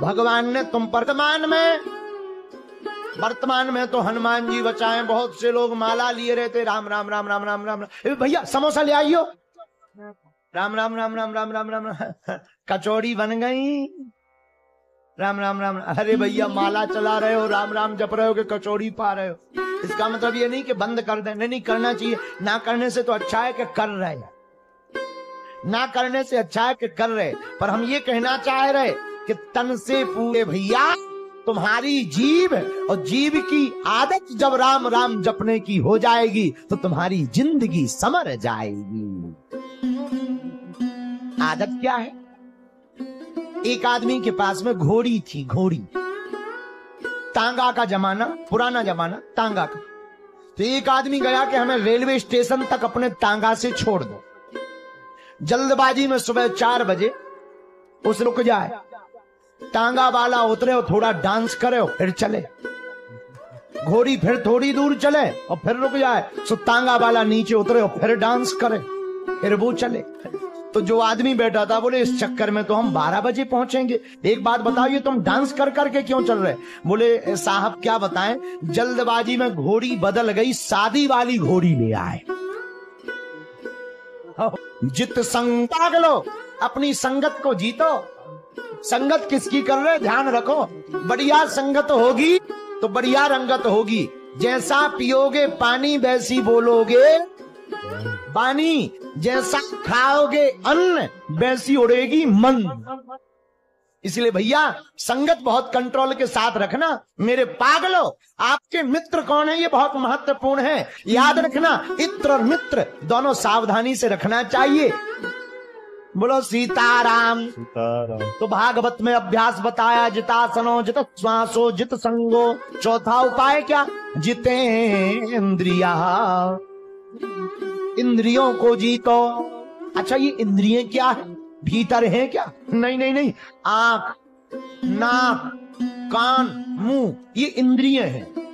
भगवान ने तुम वर्तमान में वर्तमान में तो हनुमान जी बचाए बहुत से लोग माला लिए रहते राम राम राम राम राम राम राम भैया समोसा ले आइयो राम राम राम राम राम राम राम कचौड़ी बन गई राम राम राम अरे भैया माला चला रहे हो राम राम जप रहे हो कि कचौड़ी पा रहे हो इसका मतलब ये नहीं कि बंद कर दे नहीं करना चाहिए ना करने से तो अच्छा है कि कर रहे ना करने से अच्छा है कि कर रहे पर हम ये कहना चाह रहे कि तन से पूरे भैया, तुम्हारी जीव और जीव की आदत जब राम राम जपने की हो जाएगी तो तुम्हारी ज़िंदगी समर जाएगी। आदत क्या है? एक आदमी के पास में घोड़ी थी, घोड़ी। तांगा का जमाना, पुराना जमाना, तांगा का। तो एक आदमी गया कि हमें रेलवे स्टेशन तक अपने तांगा से छोड़ दो। जल्दबाजी में सुबह चार बजे, उस रुक जाए। टांगा वाला उतरे हो थोड़ा डांस करे हो फिर चले। घोड़ी फिर थोड़ी दूर चले और फिर रुक जाए। सो तांगा वाला नीचे उतरे और फिर डांस करे, फिर वो चले। तो जो आदमी बैठा था, बोले, इस चक्कर में तो हम 12 बजे पहुँचेंगे। एक बात बताइए, तुम डांस कर करके क्यों चल रहे? बोले साहब, क्या बताएँ? जल्दबाजी में घोड़ी बदल गई, शादी वाली घोड़ी ले आए। जित संग पागलो अपनी संगत को जीतो। संगत किसकी कर रहे ध्यान रखो। बढ़िया संगत होगी तो बढ़िया रंगत होगी। जैसा पियोगे पानी, वैसी बोलोगे पानी। जैसा खाओगे अन्न, वैसी उड़ेगी मन। इसलिए भैया, संगत बहुत कंट्रोल के साथ रखना। मेरे पागलो, आपके मित्र कौन है? ये बहुत महत्वपूर्ण है। याद रखना, इत्र और मित्र दोनों सावधानी से रखना चाहिए। बोलो सीताराम सीताराम। तो भागवत में अभ्यास बताया जितासनो जित श्वासो जित संगो चौथा उपाय क्या? जितेंद्रिया। इंद्रियों को जीतो। अच्छा ये इंद्रिय क्या है? भीतर है क्या? नहीं नहीं नहीं। आँख नाक कान मुँह ये इंद्रिय है।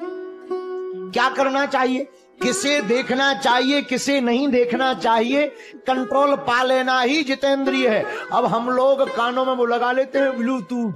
क्या करना चाहिए? किसे देखना चाहिए, किसे नहीं देखना चाहिए? कंट्रोल पा लेना ही जितेंद्रिय है। अब हम लोग कानों में वो लगा लेते हैं ब्लूटूथ